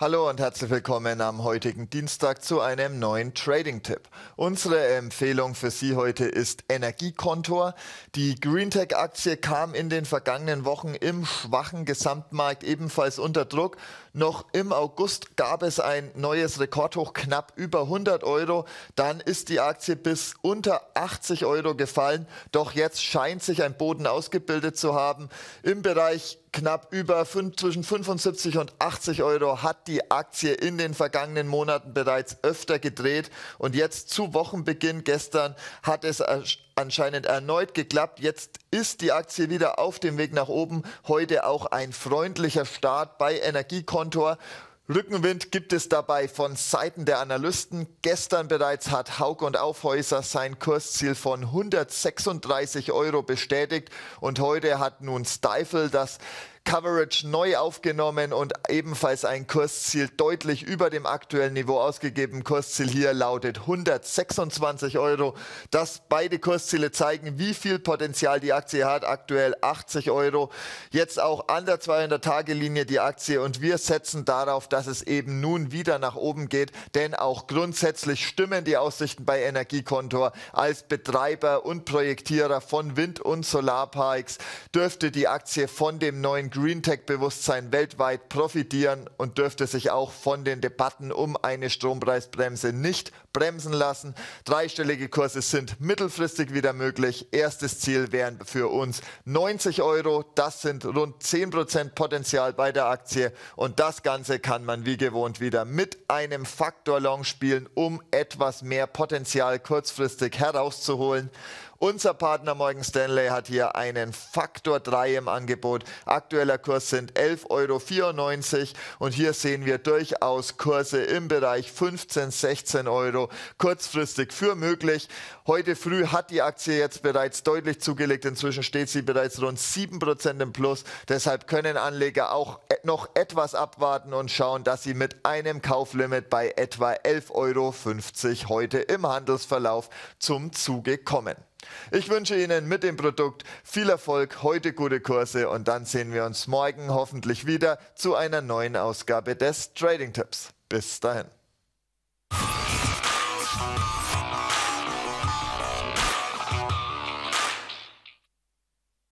Hallo und herzlich willkommen am heutigen Dienstag zu einem neuen Trading-Tipp. Unsere Empfehlung für Sie heute ist Energiekontor. Die GreenTech-Aktie kam in den vergangenen Wochen im schwachen Gesamtmarkt ebenfalls unter Druck. Noch im August gab es ein neues Rekordhoch knapp über 100 Euro. Dann ist die Aktie bis unter 80 Euro gefallen. Doch jetzt scheint sich ein Boden ausgebildet zu haben. Im Bereich knapp über fünf, zwischen 75 und 80 Euro hat die Aktie in den vergangenen Monaten bereits öfter gedreht und jetzt zu Wochenbeginn gestern hat es anscheinend erneut geklappt. Jetzt ist die Aktie wieder auf dem Weg nach oben. Heute auch ein freundlicher Start bei Energiekontor. Rückenwind gibt es dabei von Seiten der Analysten. Gestern bereits hat Haug und Aufhäuser sein Kursziel von 136 Euro bestätigt und heute hat nun Stifel das Coverage neu aufgenommen und ebenfalls ein Kursziel deutlich über dem aktuellen Niveau ausgegeben. Kursziel hier lautet 126 Euro. Dass beide Kursziele zeigen, wie viel Potenzial die Aktie hat. Aktuell 80 Euro. Jetzt auch an der 200-Tage-Linie die Aktie und wir setzen darauf, dass es eben nun wieder nach oben geht, denn auch grundsätzlich stimmen die Aussichten bei Energiekontor als Betreiber und Projektierer von Wind- und Solarparks dürfte die Aktie von dem neuen Green Tech-Bewusstsein weltweit profitieren und dürfte sich auch von den Debatten um eine Strompreisbremse nicht bremsen lassen. Dreistellige Kurse sind mittelfristig wieder möglich. Erstes Ziel wären für uns 90 Euro. Das sind rund 10% Potenzial bei der Aktie. Und das Ganze kann man wie gewohnt wieder mit einem Faktor Long spielen, um etwas mehr Potenzial kurzfristig herauszuholen. Unser Partner Morgan Stanley hat hier einen Faktor 3 im Angebot. Aktueller Kurs sind 11,94 Euro und hier sehen wir durchaus Kurse im Bereich 15, 16 Euro kurzfristig für möglich. Heute früh hat die Aktie jetzt bereits deutlich zugelegt. Inzwischen steht sie bereits rund 7% im Plus. Deshalb können Anleger auch e- noch etwas abwarten und schauen, dass sie mit einem Kauflimit bei etwa 11,50 Euro heute im Handelsverlauf zum Zuge kommen. Ich wünsche Ihnen mit dem Produkt viel Erfolg, heute gute Kurse und dann sehen wir uns morgen hoffentlich wieder zu einer neuen Ausgabe des Trading Tipps. Bis dahin.